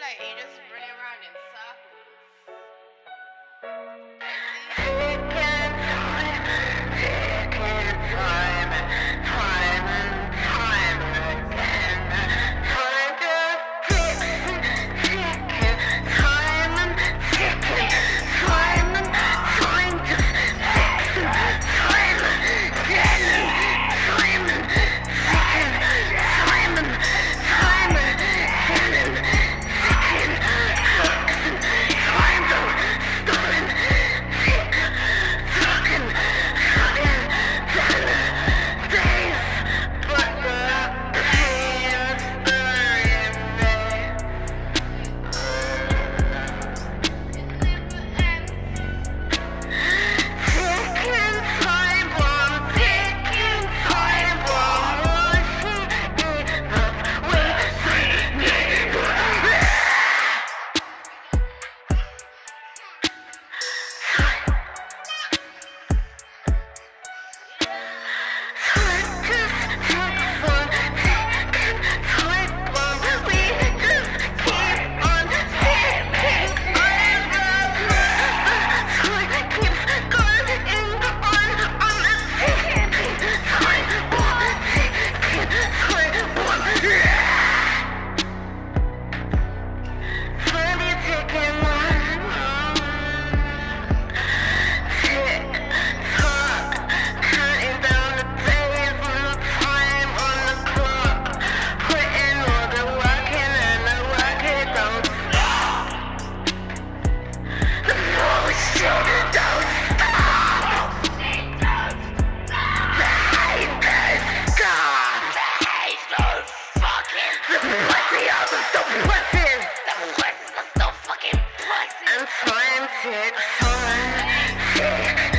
like you just running around in circles. Six, one, six.